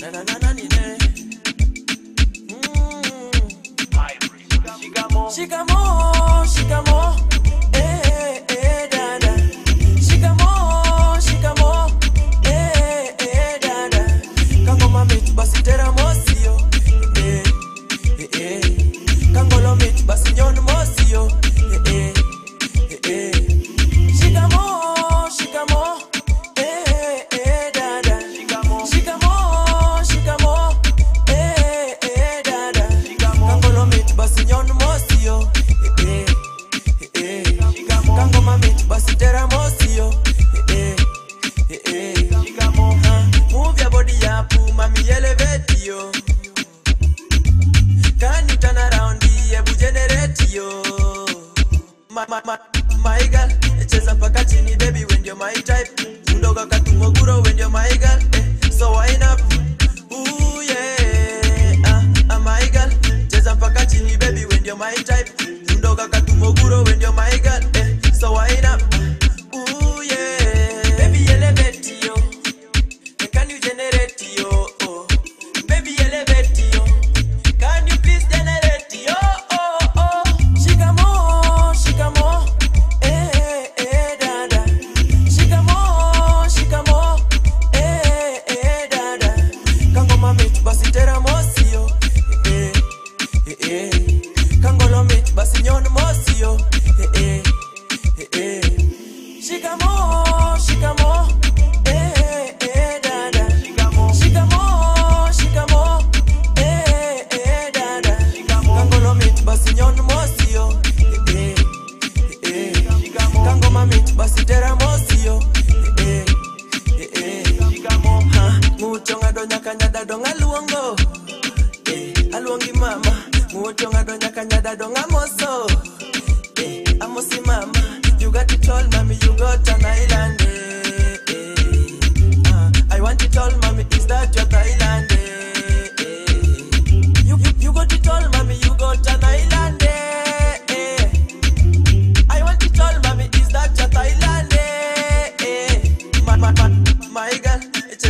ななななにね。うん。しかもしかもしかも。turn around, be able to generate you. My, my, my, my girl. doña cañada don aluongo eh, aluongi mama doña cañada don amoso eh, amosi mama you got it all mami. you got an island eh, eh. Uh, I want it all mommy is that your